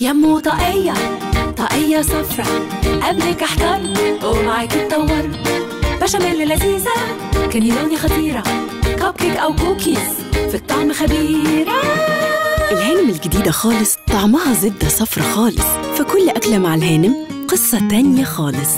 يمو طاقية طاقية صفرة. قبلك احتر ومعاكي oh تطور بشاميل لذيذة كانيلوني خطيرة. كب كيك أو كوكيز في الطعم خبيرة الهانم الجديدة خالص طعمها زبدة صفرة خالص. فكل أكلة مع الهانم قصة تانية خالص.